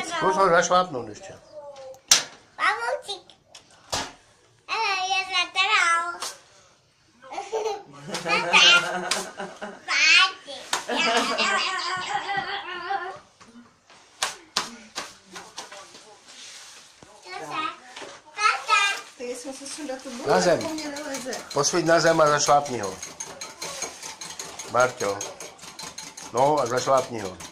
Zkus ho zašlápnout ještě. Pavoučík. Hele, je budu, Na zem. Posvíť na zem a zašlápni ho. Barťo. No a zašlápni ho.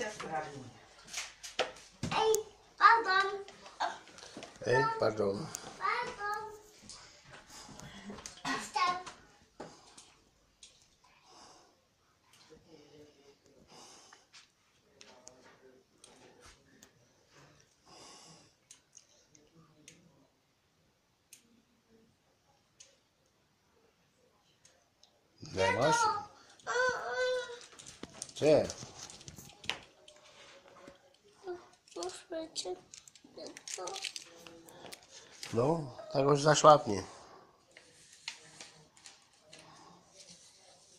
Ei, pardon. Ei, pardon. Pardon. Está. Vai mais? Certo. No, tak už zašlápni.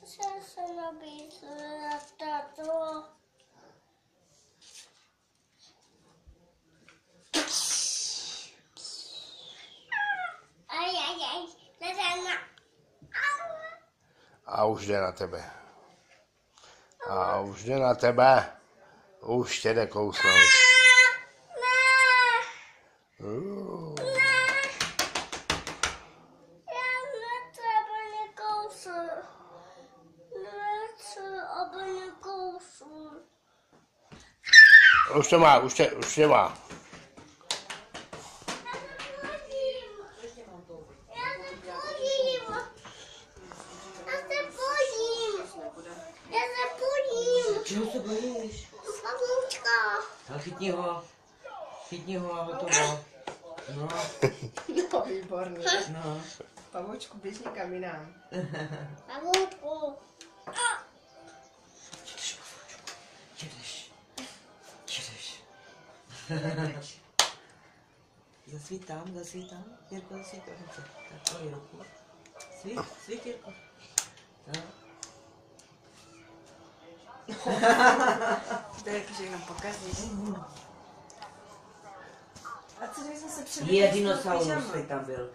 Se se nabízela tato. Aj, aj, aj. Nezena. A už jde na tebe. A už jde na tebe. Už tě jde kousnout. Už to má, už tě, už tě má. Já se bojím. Já se bojím. Já se bojím. Já se bojím. Čeho se bojíš? Pavoučka. A chytni ho. Chytni ho a hotovo. No, No, výborný. no. Pavoučku, běž někam jinam. Pavoučku. Jedeš. Jedeš. Zasvít tam, zasvít tam. Jirko, zasvít tam. Tak, pojď ruku. Svít, svít, Jirko. Tak. To je jako, že jenom pokazíš. A co když jsme se Je, dinosaurus tam byl.